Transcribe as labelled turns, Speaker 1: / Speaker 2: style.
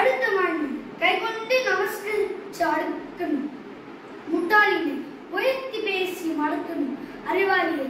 Speaker 1: அடுத்த கைகொண்டு கை கொண்டு நமஸ்கரிச்சு அடுக்கணும் முட்டாளினை உயர்த்தி பேசி மடக்கணும். அறிவாளியை